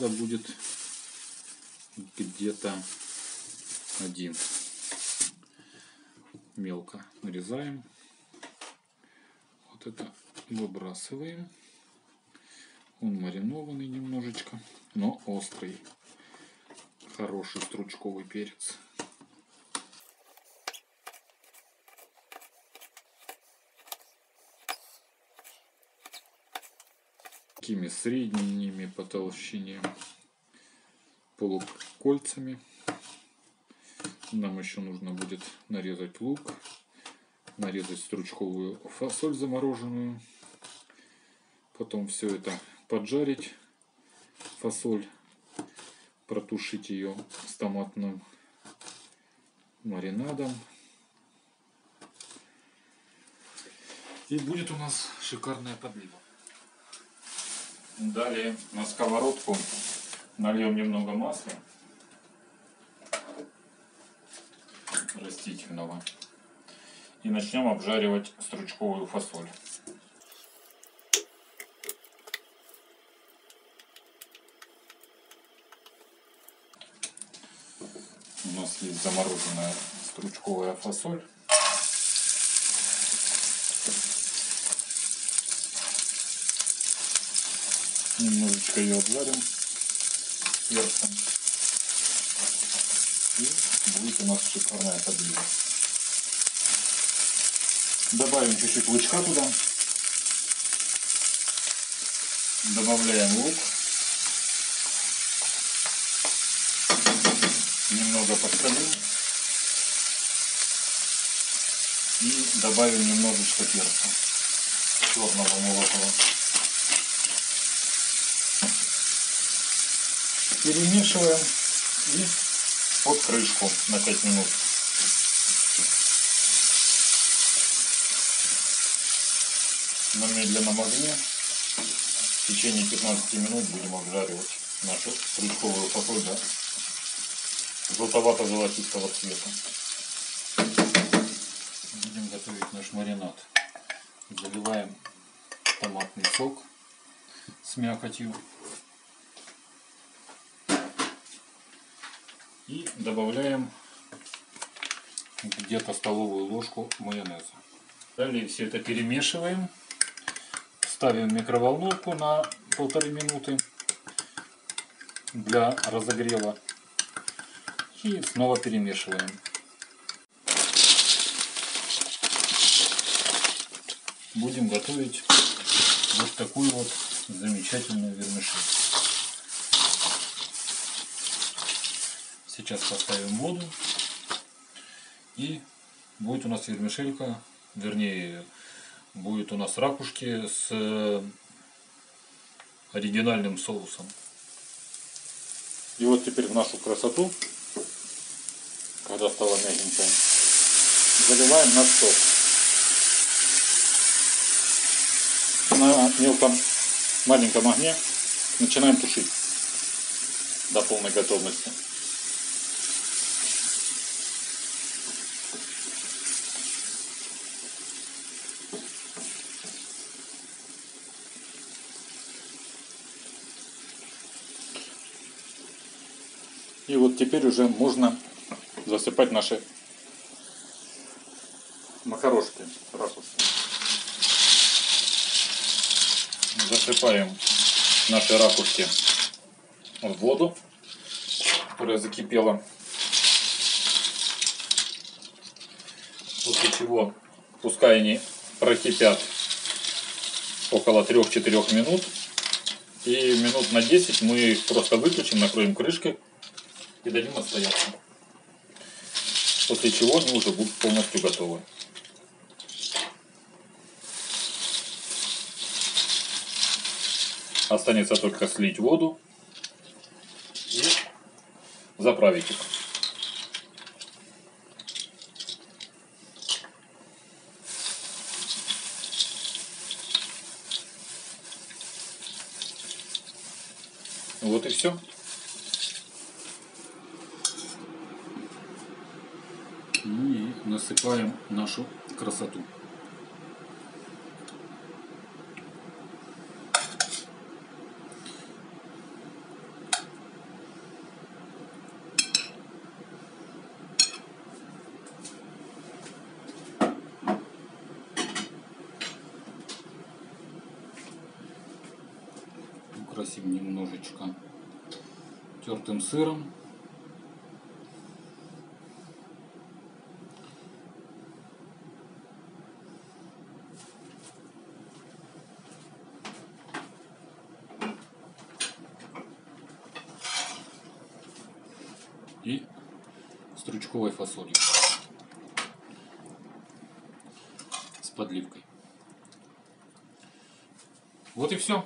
надо будет где-то один. Мелко нарезаем. Вот это выбрасываем. Он маринованный немножечко, но острый. Хороший стручковый перец. Такими средними по толщине полукольцами. Нам еще нужно будет нарезать лук, нарезать стручковую фасоль замороженную. Потом все это поджарить, фасоль, протушить ее с томатным маринадом. И будет у нас шикарная подлива. Далее на сковородку нальем немного масла растительного и начнем обжаривать стручковую фасоль. У нас есть замороженная стручковая фасоль. Немножечко ее обжарим перцем. И будет у нас шикарная подлива. Добавим чуть-чуть лучка туда. Добавляем лук. Немного подсолим. И добавим немножечко перца черного молотого. Перемешиваем и под крышку на 5 минут. На медленном огне в течение 15 минут будем обжаривать нашу стручковую фасоль до желтовато-золотистого цвета. Будем готовить наш маринад. Заливаем томатный сок с мякотью. И добавляем где-то столовую ложку майонеза. Далее все это перемешиваем. Ставим микроволновку на полторы минуты для разогрева. И снова перемешиваем. Будем готовить вот такую вот замечательную вермишель. Сейчас поставим воду. И будет у нас вермишелька, вернее, будет у нас ракушки с э, оригинальным соусом. И вот теперь в нашу красоту, когда стала мягенькая, заливаем наш сок. На мелком маленьком огне начинаем тушить до полной готовности. И вот теперь уже можно засыпать наши макарошки. Засыпаем наши ракушки в воду, которая закипела. После чего, пускай они прокипят около 3-4 минут, и минут на 10 мы их просто выключим, накроем крышкой и дадим отстояться. После чего они уже будут полностью готовы. Останется только слить воду и заправить их. Вот и все. Ну и насыпаем нашу красоту. украсим немножечко тертым сыром И стручковой фасолью с подливкой. Вот и все.